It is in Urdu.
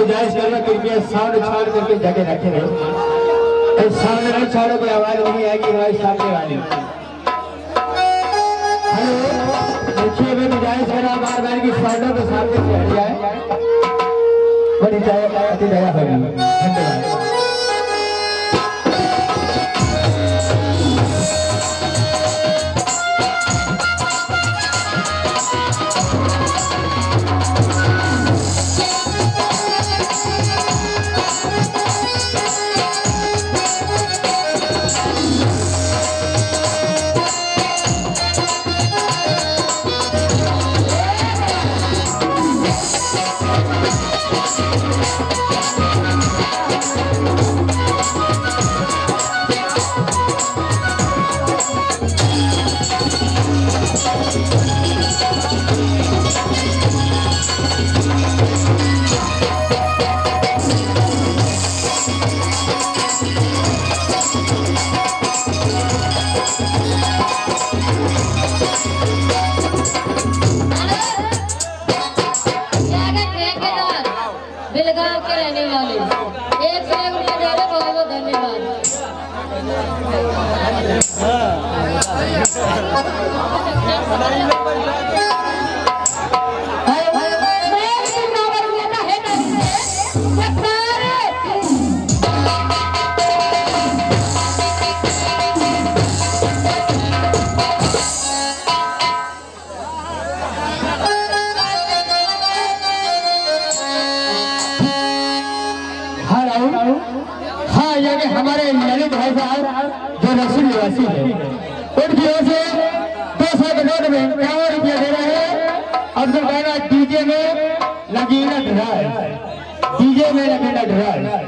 گزارش کرنا کرپیا ساؤنڈ چھاڑ کر کے جگہ رکھے رہے ساؤنڈ نہ چھاڑو، کوئی آواز نہیں آئے گی، آواز سامنے والی۔ ہلو، دیکھیے میں گزارش کرنا بار بار کی ساؤنڈوں کو سامنے سے ہٹ جائے۔ بڑی دیا ہوگی۔ Thank بلگام کے رہنے والے۔ ایک سے ایک روپیہ دے رہے بہت بہت دھنیہ واد ہاں۔ بتاؤں ہاں یعنی ہمارے نلی بھائی صاحب جو رسی نواسی ہے ان کی وجہ دو سو کروڑ میں کروڑ روپیہ دے رہے ہیں۔ عبد البینا ڈی جے میں نگینا ڈھرا ہے ڈی جے میں نگینا ڈھرا ہے